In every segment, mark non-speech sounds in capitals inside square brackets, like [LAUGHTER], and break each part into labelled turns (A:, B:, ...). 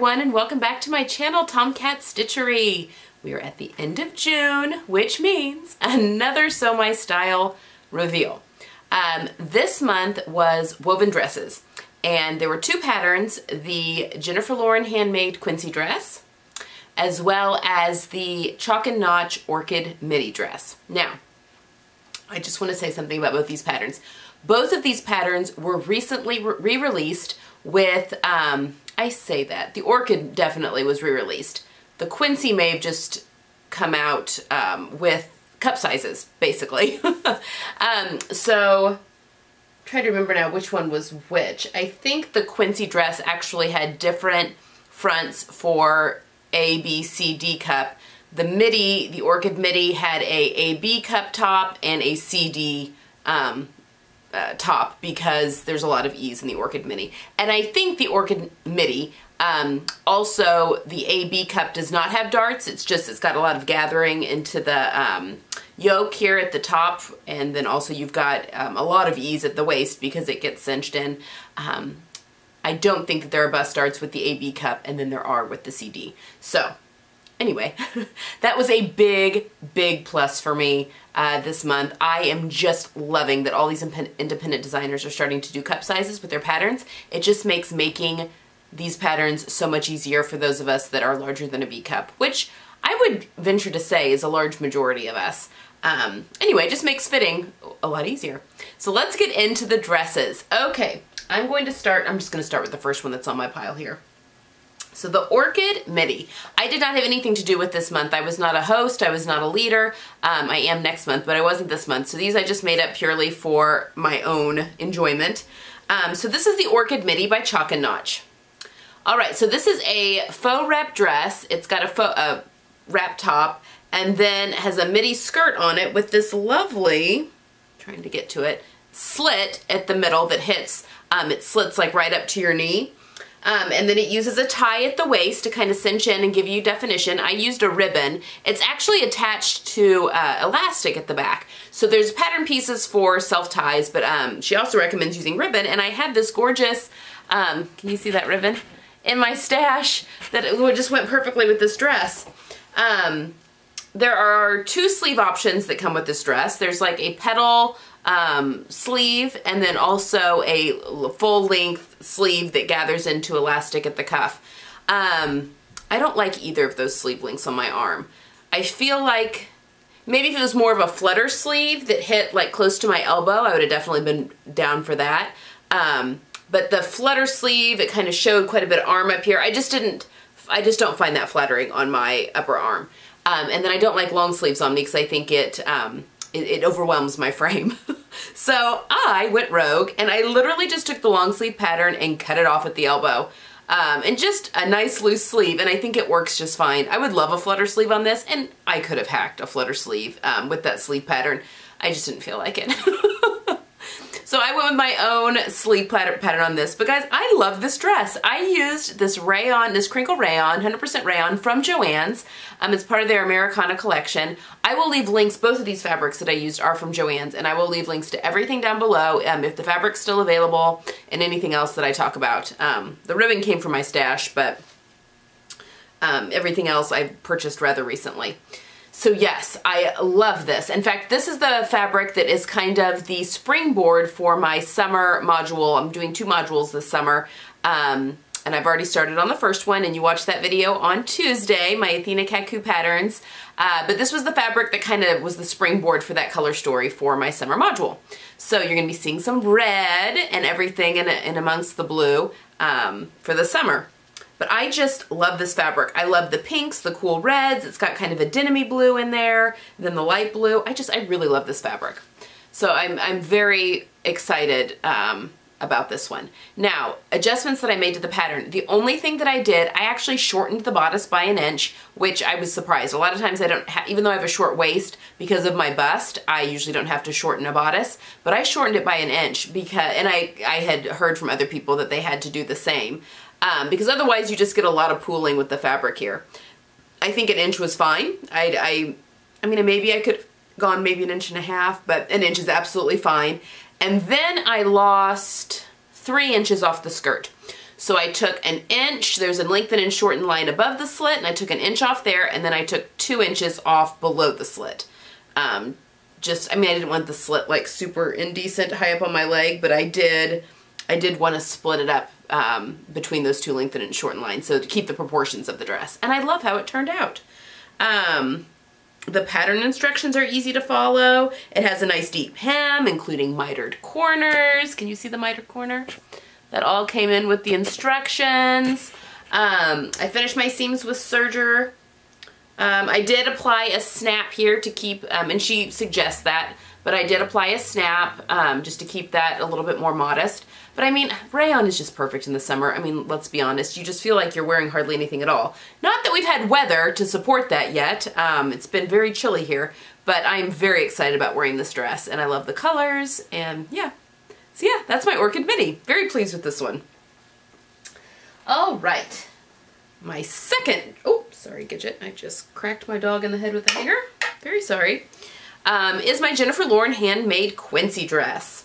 A: everyone and welcome back to my channel TomKat Stitchery. We are at the end of June, which means another Sew My Style reveal. Um, this month was woven dresses and there were two patterns, the Jennifer Lauren handmade Quincy dress as well as the Chalk and Notch Orchid midi dress. Now, I just want to say something about both these patterns. Both of these patterns were recently re-released with um, I say that. The Orchid definitely was re-released. The Quincy may have just come out um, with cup sizes, basically. [LAUGHS] um, so, trying to remember now which one was which. I think the Quincy dress actually had different fronts for A, B, C, D cup. The midi, the Orchid midi had a AB cup top and a CD um, uh, top because there's a lot of ease in the Orchid Mini. And I think the Orchid Midi, um, also the AB cup does not have darts. It's just, it's got a lot of gathering into the um, yoke here at the top. And then also you've got um, a lot of ease at the waist because it gets cinched in. Um, I don't think that there are bust darts with the AB cup and then there are with the CD. So anyway, [LAUGHS] that was a big, big plus for me uh, this month. I am just loving that all these independent designers are starting to do cup sizes with their patterns. It just makes making these patterns so much easier for those of us that are larger than a B cup, which I would venture to say is a large majority of us. Um, anyway, it just makes fitting a lot easier. So let's get into the dresses. Okay, I'm going to start, I'm just going to start with the first one that's on my pile here. So the Orchid Midi. I did not have anything to do with this month. I was not a host. I was not a leader. Um, I am next month, but I wasn't this month. So these I just made up purely for my own enjoyment. Um, so this is the Orchid Midi by Chalk and Notch. All right, so this is a faux wrap dress. It's got a faux a wrap top and then has a midi skirt on it with this lovely, trying to get to it, slit at the middle that hits, um, it slits like right up to your knee. Um, and then it uses a tie at the waist to kind of cinch in and give you definition. I used a ribbon. It's actually attached to uh, elastic at the back. So there's pattern pieces for self-ties, but um, she also recommends using ribbon. And I had this gorgeous, um, can you see that ribbon? In my stash that just went perfectly with this dress. Um, there are two sleeve options that come with this dress. There's like a petal um, sleeve and then also a full length sleeve that gathers into elastic at the cuff. Um, I don't like either of those sleeve lengths on my arm. I feel like maybe if it was more of a flutter sleeve that hit like close to my elbow, I would have definitely been down for that. Um, but the flutter sleeve, it kind of showed quite a bit of arm up here. I just didn't, I just don't find that flattering on my upper arm. Um, and then I don't like long sleeves on me because I think it, um, it, it overwhelms my frame. [LAUGHS] so I went rogue and I literally just took the long sleeve pattern and cut it off at the elbow. Um, and just a nice loose sleeve and I think it works just fine. I would love a flutter sleeve on this and I could have hacked a flutter sleeve um, with that sleeve pattern. I just didn't feel like it. [LAUGHS] So I went with my own sleeve pattern on this, but guys, I love this dress. I used this rayon, this crinkle rayon, 100% rayon from Joann's. Um, it's part of their Americana collection. I will leave links, both of these fabrics that I used are from Joann's, and I will leave links to everything down below um, if the fabric's still available and anything else that I talk about. Um, the ribbon came from my stash, but um, everything else I purchased rather recently. So yes, I love this. In fact, this is the fabric that is kind of the springboard for my summer module. I'm doing two modules this summer. Um, and I've already started on the first one and you watched that video on Tuesday, my Athina Kakou patterns. Uh, but this was the fabric that kind of was the springboard for that color story for my summer module. So you're gonna be seeing some red and everything in, in amongst the blue um, for the summer. But I just love this fabric. I love the pinks, the cool reds. It's got kind of a denim blue in there, then the light blue. I just, I really love this fabric. So I'm, I'm very excited um, about this one. Now, adjustments that I made to the pattern. The only thing that I did, I actually shortened the bodice by an inch, which I was surprised. A lot of times I don't even though I have a short waist, because of my bust, I usually don't have to shorten a bodice, but I shortened it by an inch because, and I, I had heard from other people that they had to do the same um, because otherwise you just get a lot of pooling with the fabric here. I think an inch was fine. I, I, I mean, maybe I could gone maybe an inch and a half, but an inch is absolutely fine. And then I lost three inches off the skirt. So I took an inch, there's a lengthen and shorten line above the slit, and I took an inch off there, and then I took two inches off below the slit. Um, just, I mean, I didn't want the slit like super indecent high up on my leg, but I did, I did want to split it up um, between those two lengthen and shorten lines, so to keep the proportions of the dress. And I love how it turned out. Um, the pattern instructions are easy to follow. It has a nice deep hem, including mitered corners. Can you see the mitered corner? That all came in with the instructions. Um, I finished my seams with serger. Um, I did apply a snap here to keep, um, and she suggests that, but I did apply a snap um, just to keep that a little bit more modest. But I mean, rayon is just perfect in the summer. I mean, let's be honest, you just feel like you're wearing hardly anything at all. Not that we've had weather to support that yet. Um, it's been very chilly here, but I'm very excited about wearing this dress and I love the colors and yeah. So yeah, that's my Orchid Mini. Very pleased with this one. All right. My second, oh, sorry, Gidget. I just cracked my dog in the head with a hanger. Very sorry. Um, is my Jennifer Lauren handmade Quincy dress.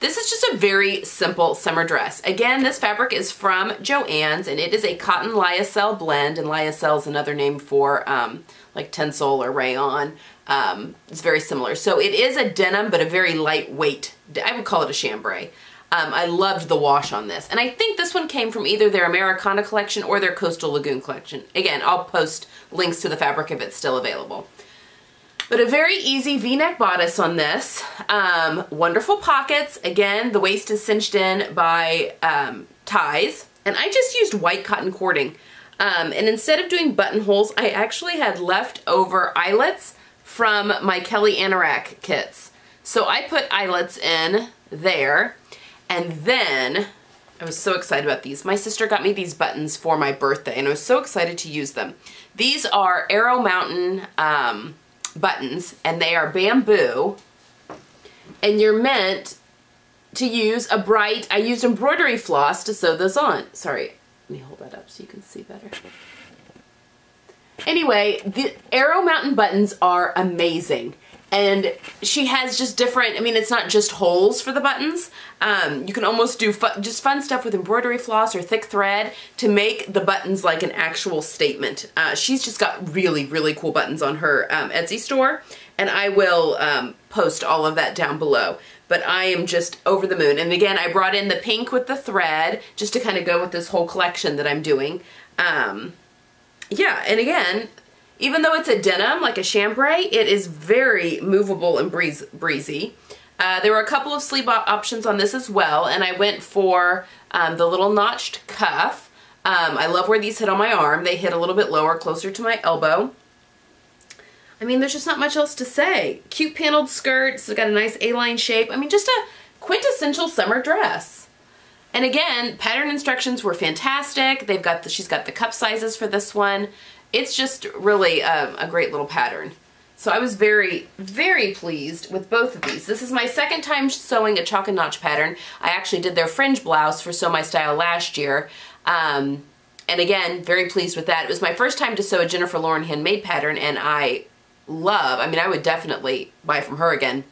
A: This is just a very simple summer dress. Again, this fabric is from Joann's and it is a cotton lyocell blend and lyocell is another name for um, like tencel or rayon. Um, it's very similar. So it is a denim but a very lightweight, I would call it a chambray. Um, I loved the wash on this. And I think this one came from either their Americana collection or their Coastal Lagoon collection. Again, I'll post links to the fabric if it's still available. But a very easy v-neck bodice on this. Um, wonderful pockets. Again, the waist is cinched in by um, ties. And I just used white cotton cording. Um, and instead of doing buttonholes, I actually had leftover eyelets from my Kelly Anorak kits. So I put eyelets in there. And then, I was so excited about these. My sister got me these buttons for my birthday and I was so excited to use them. These are Arrow Mountain um, buttons and they are bamboo and you're meant to use a bright, I used embroidery floss to sew those on. Sorry, let me hold that up so you can see better. Anyway, the Arrow Mountain buttons are amazing. And she has just different, I mean, it's not just holes for the buttons. Um, you can almost do fu just fun stuff with embroidery floss or thick thread to make the buttons like an actual statement. Uh, she's just got really, really cool buttons on her um, Etsy store. And I will um, post all of that down below. But I am just over the moon. And again, I brought in the pink with the thread just to kind of go with this whole collection that I'm doing. Um, yeah, and again, even though it's a denim, like a chambray, it is very movable and breeze breezy. Uh, there were a couple of sleeve op options on this as well, and I went for um, the little notched cuff. Um, I love where these hit on my arm. They hit a little bit lower, closer to my elbow. I mean, there's just not much else to say. Cute paneled skirt, it's got a nice A-line shape. I mean, just a quintessential summer dress. And again, pattern instructions were fantastic. They've got the, she's got the cup sizes for this one it's just really a, a great little pattern. So I was very, very pleased with both of these. This is my second time sewing a chalk and notch pattern. I actually did their fringe blouse for Sew My Style last year. Um, and again, very pleased with that. It was my first time to sew a Jennifer Lauren handmade pattern and I love, I mean, I would definitely buy from her again.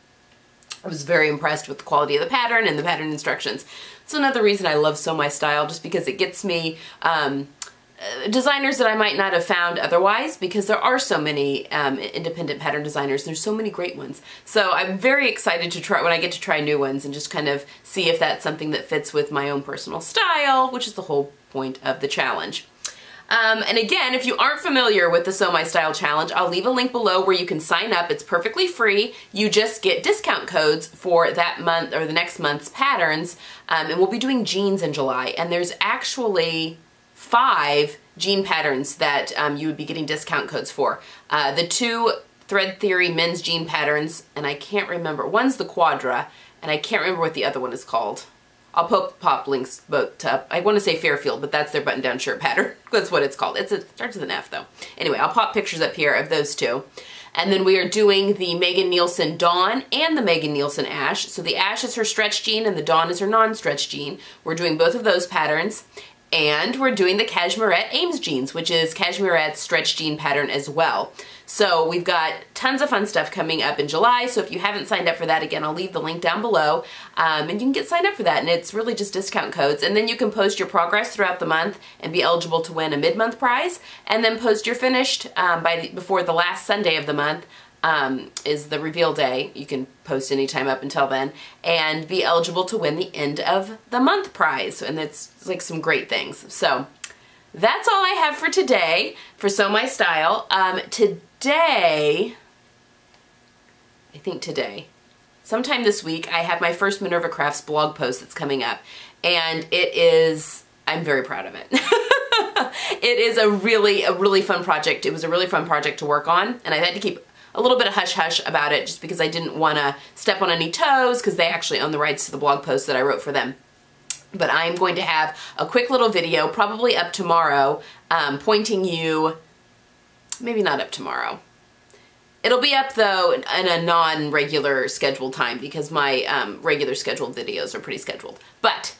A: I was very impressed with the quality of the pattern and the pattern instructions. It's another reason I love Sew My Style, just because it gets me um, designers that I might not have found otherwise because there are so many um, independent pattern designers. There's so many great ones. So I'm very excited to try when I get to try new ones and just kind of see if that's something that fits with my own personal style, which is the whole point of the challenge. Um, and again, if you aren't familiar with the Sew My Style Challenge, I'll leave a link below where you can sign up. It's perfectly free. You just get discount codes for that month or the next month's patterns. Um, and we'll be doing jeans in July. And there's actually five jean patterns that um, you would be getting discount codes for. Uh, the two Thread Theory men's jean patterns, and I can't remember, one's the Quadra, and I can't remember what the other one is called. I'll pop, pop links both up. I want to say Fairfield, but that's their button-down shirt pattern. [LAUGHS] that's what it's called. It's a, it starts with an F though. Anyway, I'll pop pictures up here of those two. And then we are doing the Megan Nielsen Dawn and the Megan Nielsen Ash. So the Ash is her stretch jean and the Dawn is her non-stretch jean. We're doing both of those patterns. And we're doing the Cashmerette Ames jeans, which is Cashmerette's stretch jean pattern as well. So we've got tons of fun stuff coming up in July. So if you haven't signed up for that, again, I'll leave the link down below um, and you can get signed up for that. And it's really just discount codes. And then you can post your progress throughout the month and be eligible to win a mid-month prize. And then post your finished um, by the, before the last Sunday of the month um, is the reveal day. You can post anytime up until then and be eligible to win the end of the month prize. And it's like some great things. So that's all I have for today for Sew My Style. Um, today, I think today, sometime this week, I have my first Minerva Crafts blog post that's coming up. And it is, I'm very proud of it. [LAUGHS] it is a really, a really fun project. It was a really fun project to work on. And I had to keep a little bit of hush-hush about it just because I didn't want to step on any toes because they actually own the rights to the blog post that I wrote for them but I'm going to have a quick little video, probably up tomorrow, um, pointing you, maybe not up tomorrow. It'll be up though in a non-regular scheduled time because my um, regular scheduled videos are pretty scheduled. But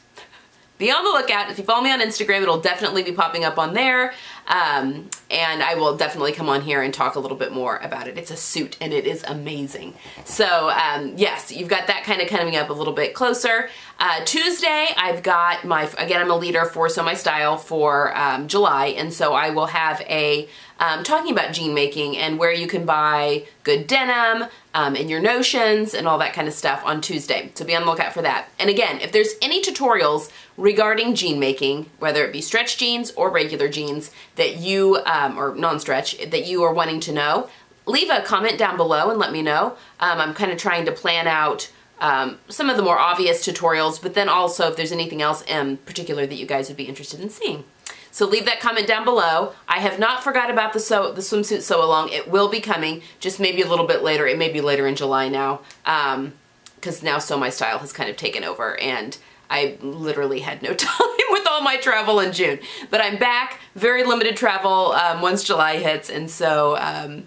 A: be on the lookout. If you follow me on Instagram, it'll definitely be popping up on there. Um, and I will definitely come on here and talk a little bit more about it. It's a suit and it is amazing. So um, yes, you've got that kind of coming up a little bit closer. Uh, Tuesday, I've got my, again, I'm a leader for Sew My Style for um, July. And so I will have a um, talking about jean making and where you can buy good denim um, and your notions and all that kind of stuff on Tuesday. So be on the lookout for that. And again, if there's any tutorials regarding jean making, whether it be stretch jeans or regular jeans that you, um, or non-stretch, that you are wanting to know, leave a comment down below and let me know. Um, I'm kind of trying to plan out um, some of the more obvious tutorials, but then also if there's anything else in particular that you guys would be interested in seeing. So leave that comment down below. I have not forgot about the sew the swimsuit sew along. It will be coming, just maybe a little bit later. It may be later in July now, because um, now Sew My Style has kind of taken over and I literally had no [LAUGHS] time with all my travel in June. But I'm back, very limited travel um, once July hits, and so um,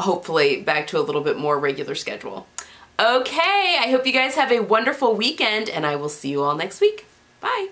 A: hopefully back to a little bit more regular schedule. Okay, I hope you guys have a wonderful weekend, and I will see you all next week. Bye.